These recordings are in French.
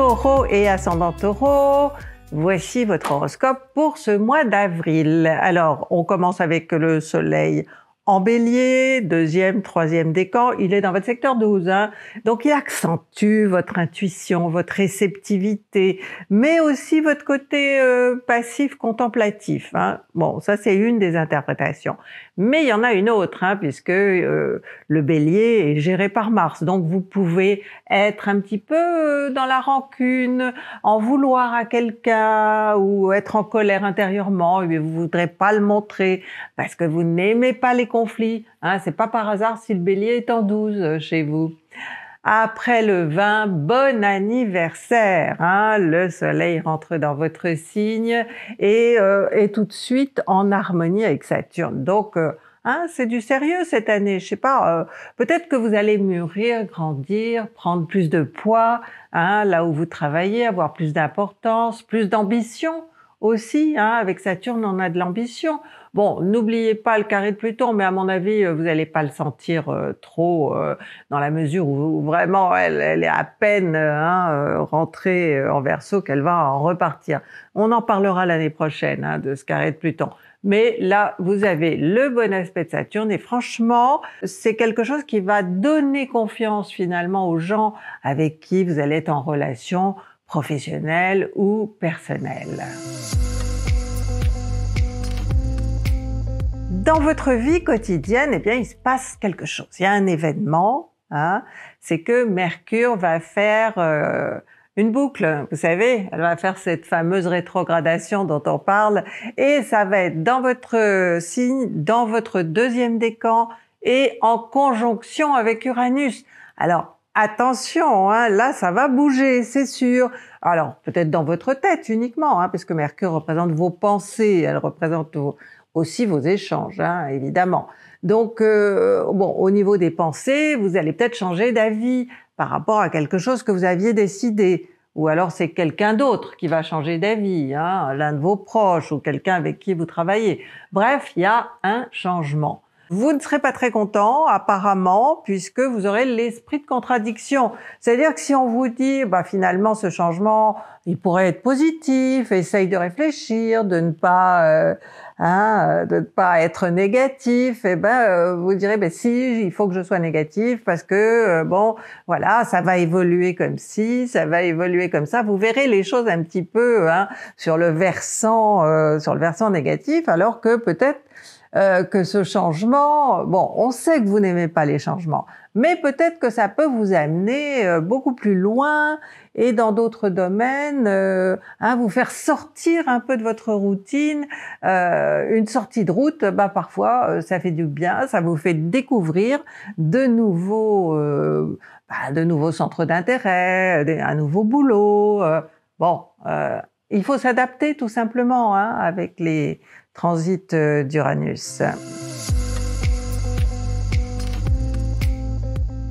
taureau et ascendant taureau, voici votre horoscope pour ce mois d'avril. Alors, on commence avec le soleil en bélier, deuxième, troisième décan, il est dans votre secteur 12. Hein. Donc il accentue votre intuition, votre réceptivité, mais aussi votre côté euh, passif contemplatif. Hein. Bon, ça c'est une des interprétations. Mais il y en a une autre, hein, puisque euh, le bélier est géré par Mars. Donc vous pouvez être un petit peu euh, dans la rancune, en vouloir à quelqu'un ou être en colère intérieurement, mais vous voudrez pas le montrer parce que vous n'aimez pas les conflits. Hein, c'est pas par hasard si le bélier est en 12 euh, chez vous. Après le 20, bon anniversaire. Hein, le soleil rentre dans votre signe et euh, est tout de suite en harmonie avec Saturne. Donc, euh, hein, c'est du sérieux cette année. Je sais pas, peut-être que vous allez mûrir, grandir, prendre plus de poids hein, là où vous travaillez, avoir plus d'importance, plus d'ambition aussi. Hein, avec Saturne, on a de l'ambition. Bon, n'oubliez pas le carré de Pluton, mais à mon avis, euh, vous n'allez pas le sentir euh, trop euh, dans la mesure où, vraiment elle, est à peine hein, rentrée en verso qu'elle va en repartir. On en parlera l'année prochaine hein, de ce carré de Pluton. Mais là, vous avez le bon aspect de Saturne et franchement, c'est quelque chose qui va donner confiance finalement aux gens avec qui vous allez être en relation professionnelle ou personnelle. dans votre vie quotidienne, eh bien, il se passe quelque chose. Il y a un événement, hein, c'est que Mercure va faire euh, une boucle. Vous savez, elle va faire cette fameuse rétrogradation dont on parle, et ça va être dans votre signe, dans votre deuxième décan, et en conjonction avec Uranus. Alors, attention, hein, là, ça va bouger, c'est sûr. Alors, peut-être dans votre tête uniquement, hein, parce que Mercure représente vos pensées, elle représente aussi vos échanges, hein, évidemment. Donc, euh, bon, au niveau des pensées, vous allez peut-être changer d'avis par rapport à quelque chose que vous aviez décidé. Ou alors c'est quelqu'un d'autre qui va changer d'avis, hein, l'un de vos proches ou quelqu'un avec qui vous travaillez. Bref, il y a un changement. Vous ne serez pas très content, apparemment, puisque vous aurez l'esprit de contradiction. C'est-à-dire que si on vous dit, bah, finalement, ce changement, il pourrait être positif, essaye de réfléchir, de ne pas, euh, hein, de ne pas être négatif, et eh ben, euh, vous direz, ben si, il faut que je sois négatif parce que, euh, bon, voilà, ça va évoluer comme ci, ça va évoluer comme ça. Vous verrez les choses un petit peu hein, sur le versant, sur le versant négatif, alors que peut-être euh, que ce changement, bon, on sait que vous n'aimez pas les changements, mais peut-être que ça peut vous amener euh, beaucoup plus loin et dans d'autres domaines, euh, hein, vous faire sortir un peu de votre routine. une sortie de route, bah parfois, ça fait du bien, ça vous fait découvrir de nouveaux, bah, de nouveaux centres d'intérêt, un nouveau boulot. bon, il faut s'adapter tout simplement hein, avec les transit euh, d'Uranus.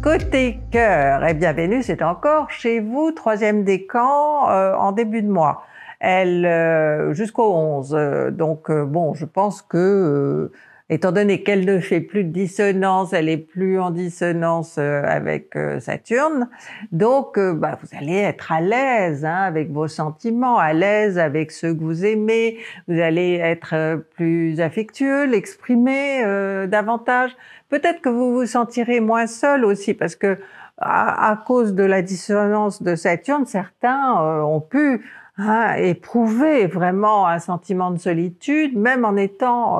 Côté cœur, eh bien Vénus est encore chez vous, troisième décan, euh, en début de mois. Elle euh, jusqu'au 11. donc bon, je pense que étant donné qu'elle ne fait plus de dissonance, elle est plus en dissonance euh, avec euh, Saturne, donc euh, bah, vous allez être à l'aise hein, avec vos sentiments, à l'aise avec ceux que vous aimez, vous allez être plus affectueux, l'exprimer davantage. Peut-être que vous vous sentirez moins seul aussi, parce que à, cause de la dissonance de Saturne, certains ont pu hein, éprouver vraiment un sentiment de solitude, même en étant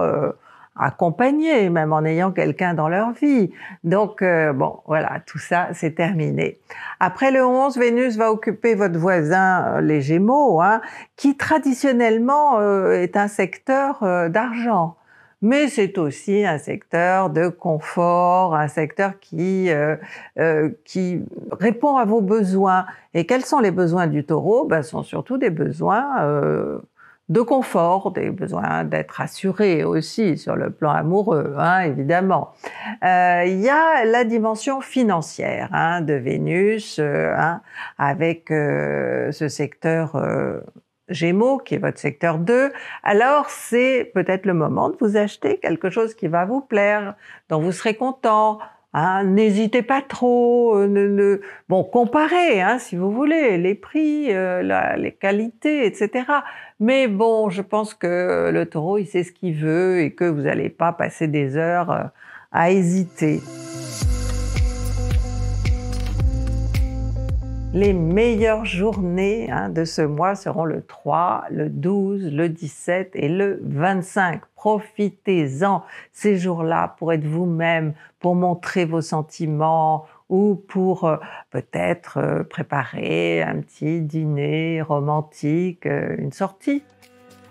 accompagner, même en ayant quelqu'un dans leur vie. Donc, euh, bon, voilà, tout ça, c'est terminé. Après le 11, Vénus va occuper votre voisin, euh, les Gémeaux, hein, qui traditionnellement euh, est un secteur d'argent. Mais c'est aussi un secteur de confort, un secteur qui qui répond à vos besoins. Et quels sont les besoins du Taureau? Ben, ce sont surtout des besoins de confort, des besoins d'être assuré aussi sur le plan amoureux, hein, évidemment. Euh, il y a la dimension financière hein, de Vénus euh, hein, avec euh, ce secteur Gémeaux, qui est votre secteur 2, alors c'est peut-être le moment de vous acheter quelque chose qui va vous plaire, dont vous serez content, Hein, N'hésitez pas trop, euh, bon, comparez hein, si vous voulez les prix, euh, les qualités, etc. Mais bon, je pense que le taureau, il sait ce qu'il veut et que vous n'allez pas passer des heures euh, à hésiter. Les meilleures journées hein, de ce mois seront le 3, le 12, le 17 et le 25. Profitez-en ces jours-là pour être vous-même, pour montrer vos sentiments ou pour euh, peut-être euh, préparer un petit dîner romantique, euh, une sortie.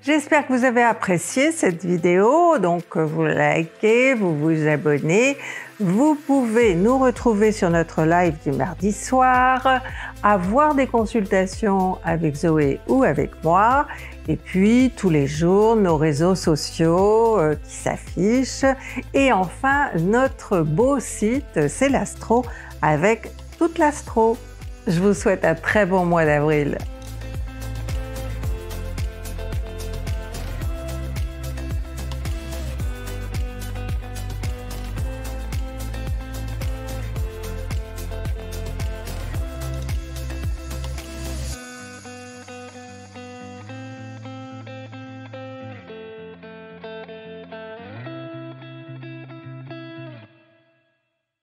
J'espère que vous avez apprécié cette vidéo, donc vous likez, vous vous abonnez. Vous pouvez nous retrouver sur notre live du mardi soir, avoir des consultations avec Zoé ou avec moi, et puis tous les jours nos réseaux sociaux euh, qui s'affichent, et enfin notre beau site c'est l'Astro avec toute l'Astro. Je vous souhaite un très bon mois d'avril.